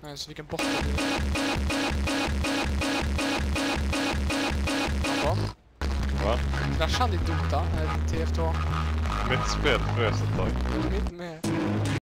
Nej, så kan botten. Ja, Va? Kraschade i Dota, eh, eller TF2. Mitt spel frös ett tag. Mitt med.